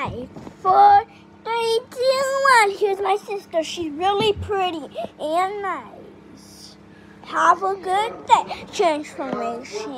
Five, four, three, two, one. Here's my sister. She's really pretty and nice. Have a good day. Transformation.